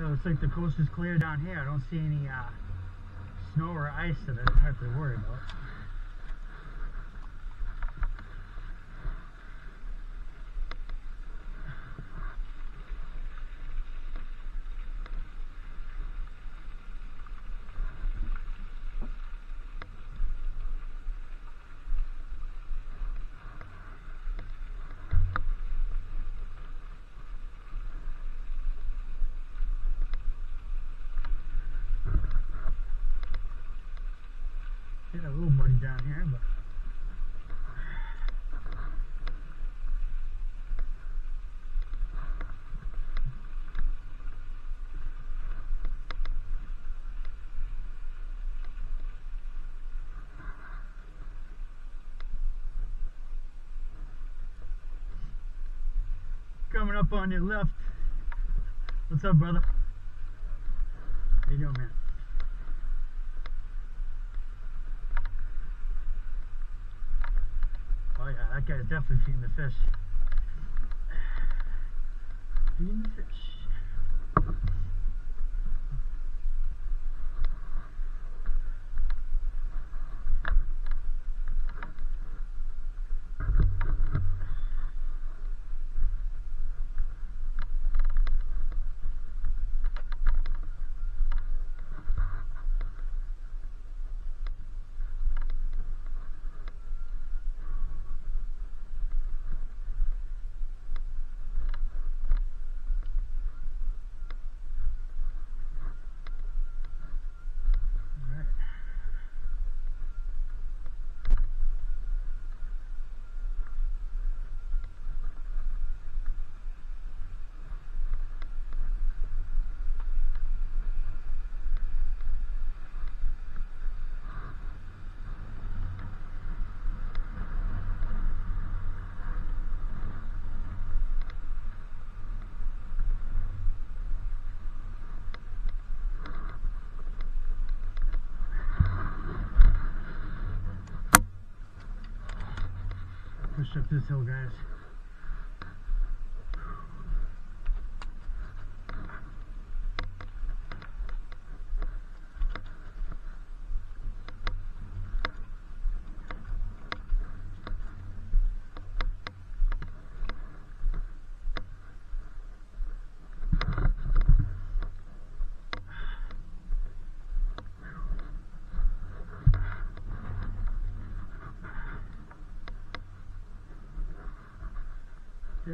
It looks like the coast is clear down here. I don't see any uh, snow or ice that I have to worry about. Get down here, but coming up on your left. What's up, brother? How you doing, man? Oh yeah, that guy's definitely feeding the fish. Feeding the fish. Push up this hill, guys.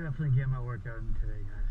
Definitely get my workout in today, guys.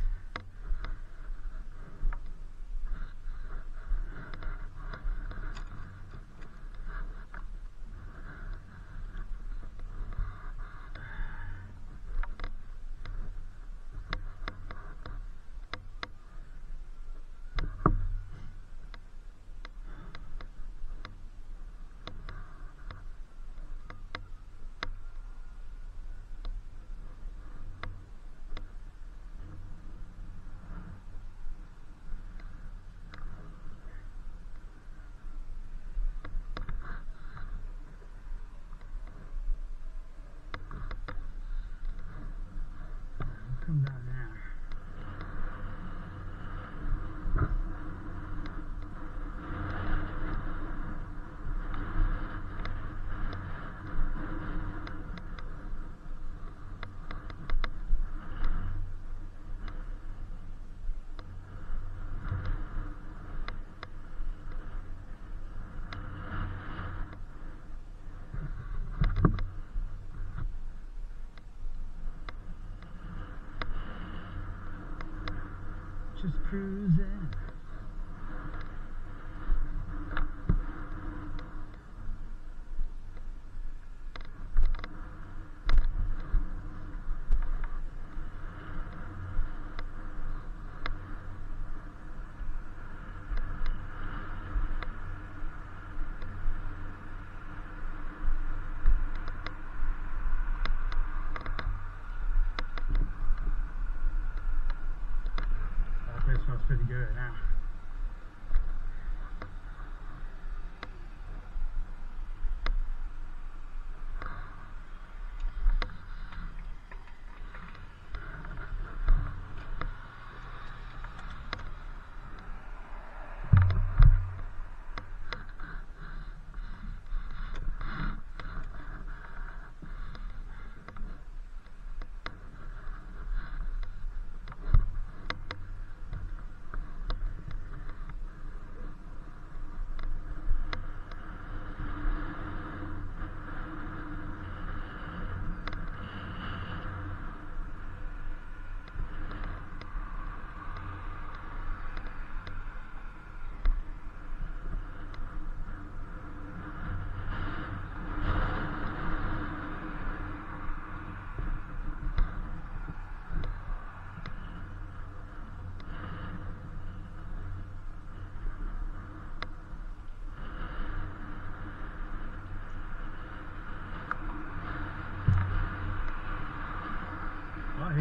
Just cruising.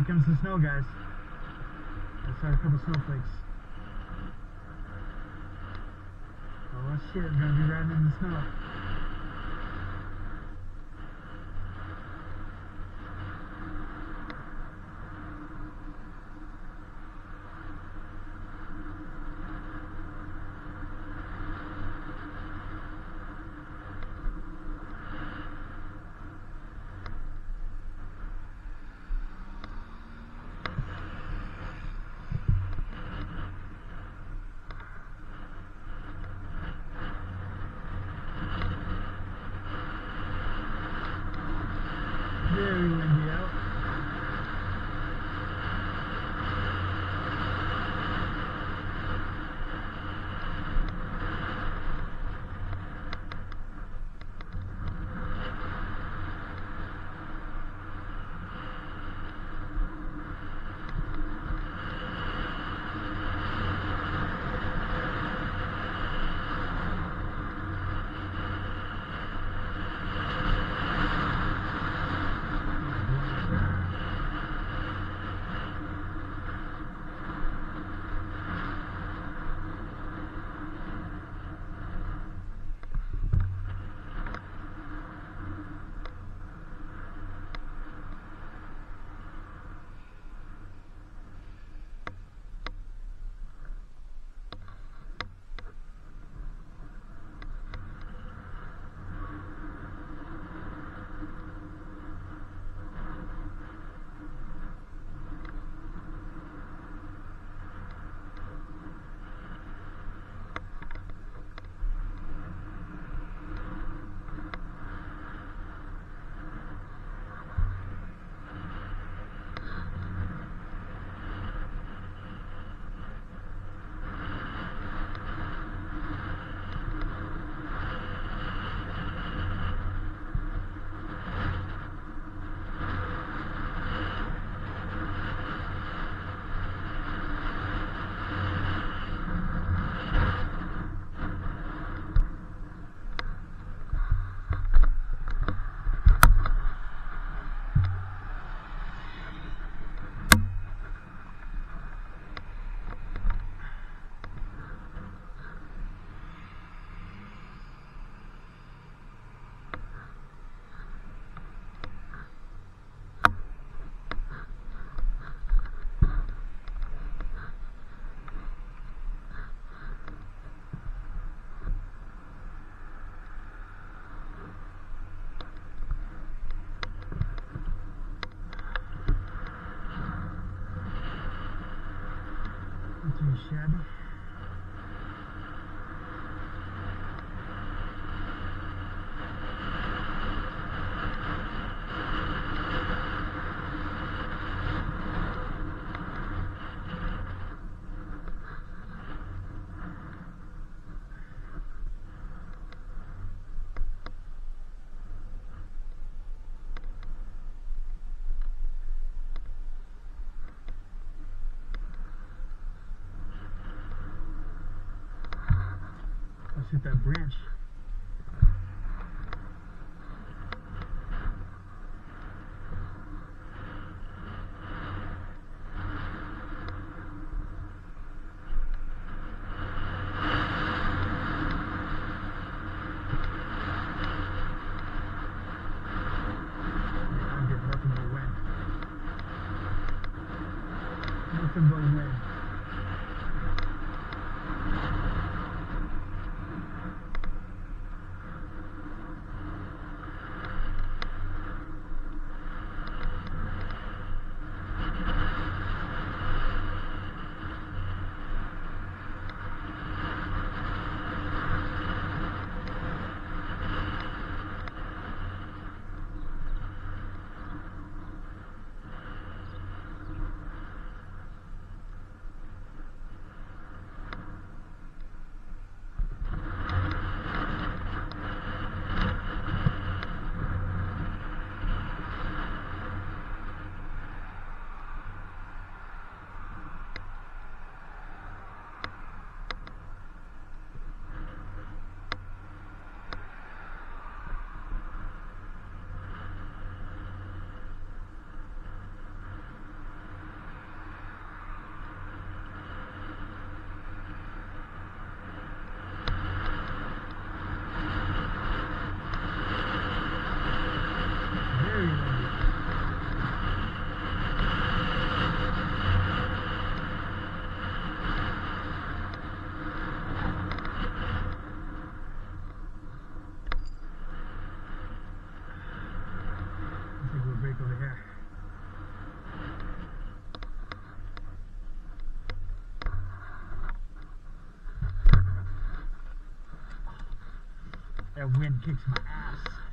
Here comes the snow, guys. I saw a couple snowflakes. Oh shit, I'm gonna be riding in the snow. Very 你学的 hit that branch. That wind kicks my ass.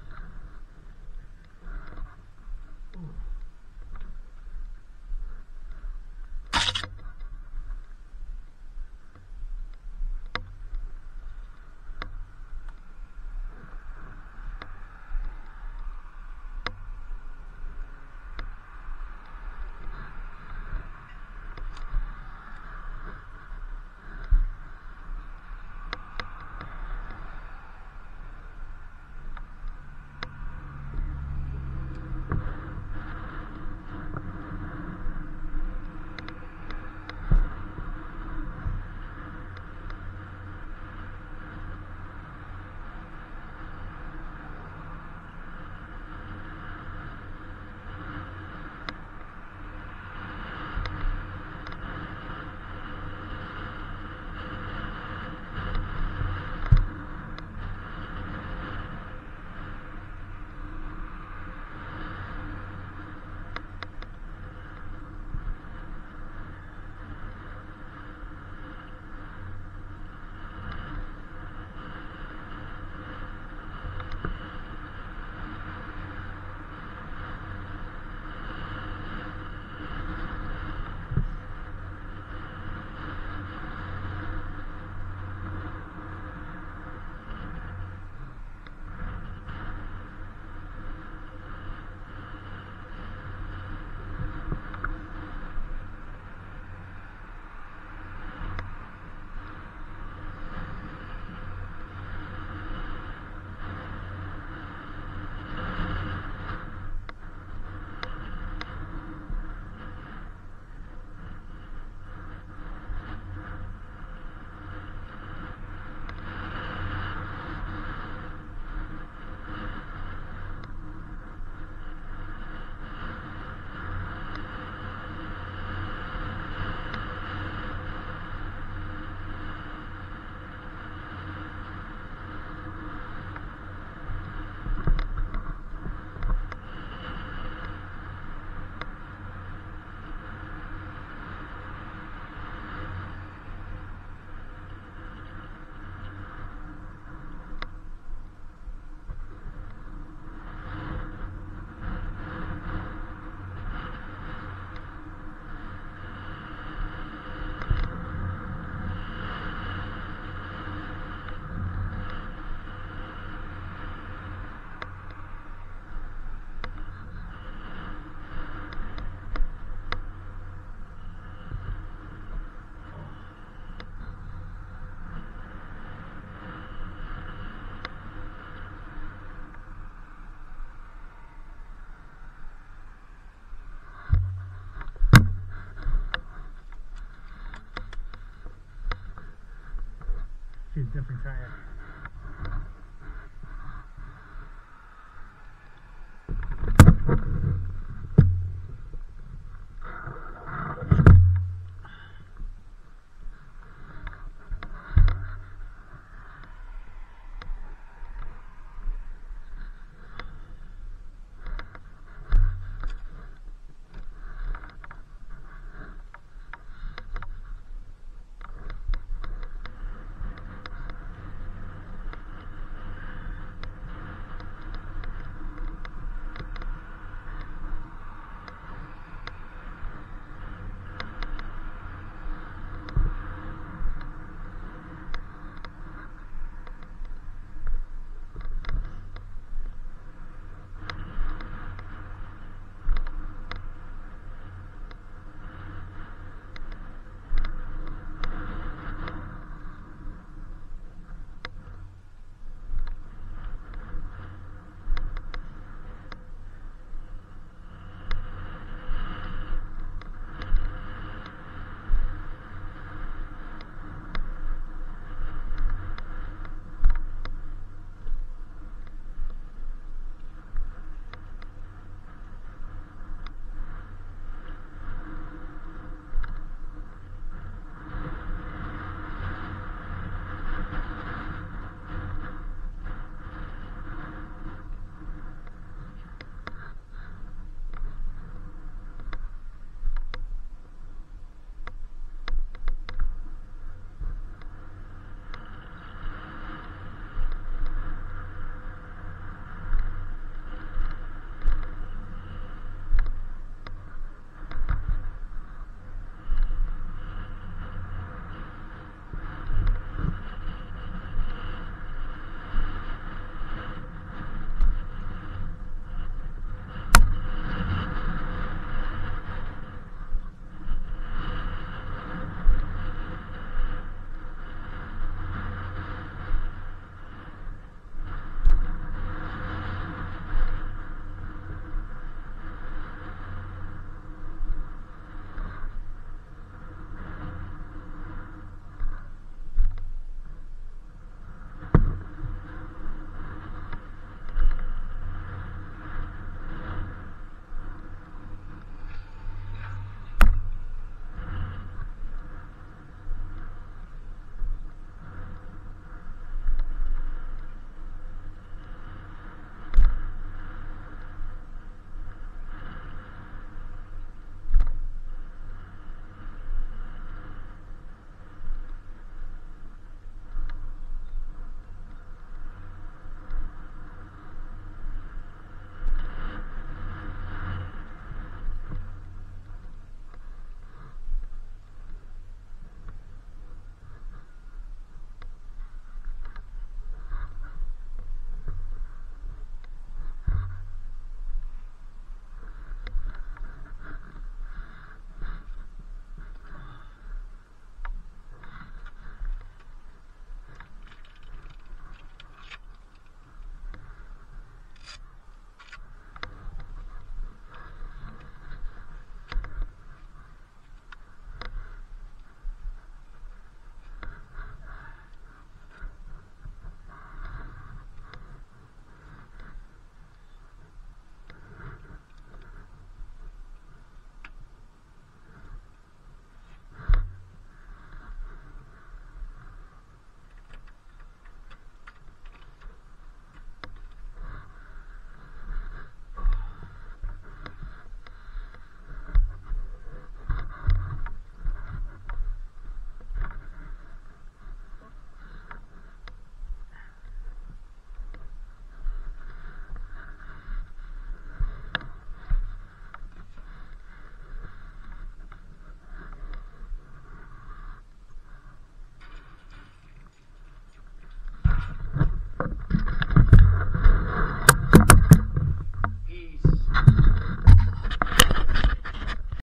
Different tire.